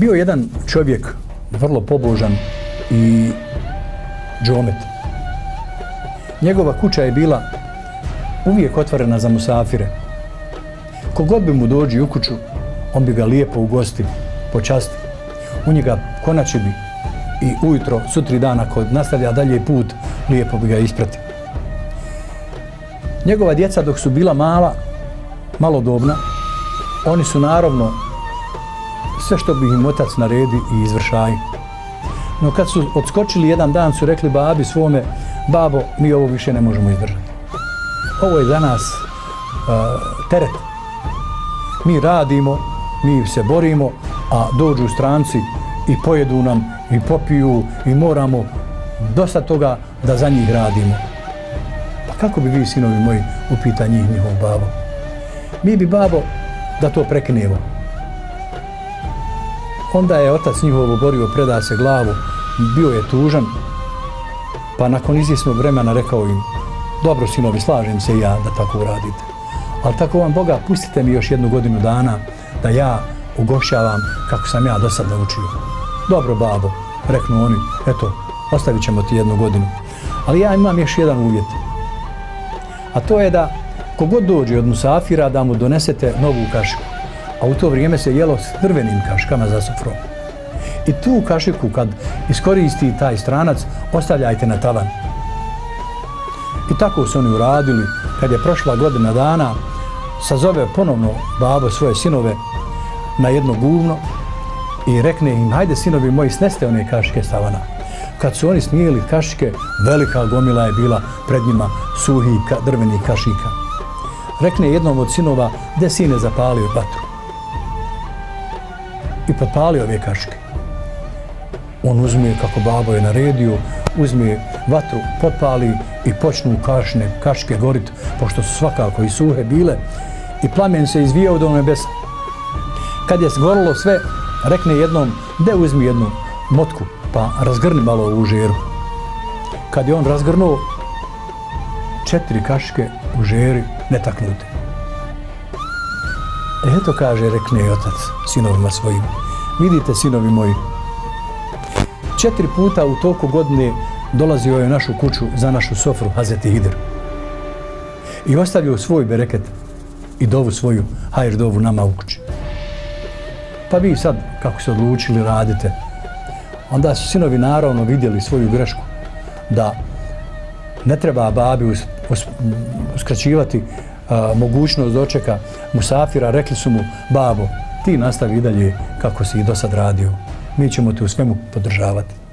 Bio jedan čovjek, vrlo pobožan i džomet. Njegova kuća je bila uvijek otvorena za musafire. Kogod bi mu dođi u kuću, on bi ga lijepo ugosti, počasti. U njega konači bi i ujutro, sutri dana, ako nastavlja dalje put, lijepo bi ga ispratio. Njegova djeca dok su bila mala, malodobna, oni su naravno sve što bi im otac naredi i izvršaju. No kad su odskočili jedan dan su rekli babi svome, babo, mi ovo više ne možemo izdržati. Ovo je za nas uh, teret. Mi radimo, mi se borimo, a dođu stranci i pojedu nam i popiju i moramo dosta toga da za njih radimo. Pa kako bi vi, sinovi moji, upita njih njihov babo? Mi bi, babo, da to prekinemo Onda je otac njihov oborio, preda se glavu, bio je tužan, pa nakon izvjesnog vremena rekao im, dobro sinovi, slažem se ja da tako uradite. Ali tako vam Boga, pustite mi još jednu godinu dana da ja ugošavam kako sam ja do sad naučio. Dobro, babo, reknu oni, eto, ostavit ćemo ti jednu godinu. Ali ja imam još jedan uvjet. A to je da kogod dođe od Musafira da mu donesete novu kašiku. A u to vrijeme se jelo s drvenim kaškama za sofrom. I tu kašiku kad iskoristi taj stranac, ostavljajte na tavan. I tako su oni uradili. Kad je prošla godina dana, sazove ponovno babo svoje sinove na jedno guvno i rekne im, hajde sinovi moji, sneste one kašike stavana. Kad su oni smijeli kašike, velika gomila je bila pred njima suhi drveni kašika. Rekne jednom od sinova, gde sine zapalio vatru. I potpali ove kaške. On uzme, kako babo je naredio, uzme vatru, potpali i počnu kašne, kaške gorit, pošto su svakako i suhe bile, i plamen se izvijao do nebesa. Kad je zgorilo sve, rekne jednom, de uzmi jednu motku, pa razgrni malo u žeru. Kad je on razgrnuo, četiri kaške u žeri netaknute. Eto, kaže, rekne otac sinovima svojim. Vidite, sinovi moji, četiri puta u toku godine dolazio je našu kuću za našu sofru Hazeti Hidr. I ostavio svoj bereket i dovu svoju, hajr dovu nama u kući. Pa vi sad, kako se odlučili, radite. Onda su sinovi naravno vidjeli svoju grešku da ne treba babi us, us, uskraćivati a, mogućnost dočeka Musafira. Rekli su mu, babo, ti nastavi i dalje kako si i do sad radio. Mi ćemo te u svemu podržavati.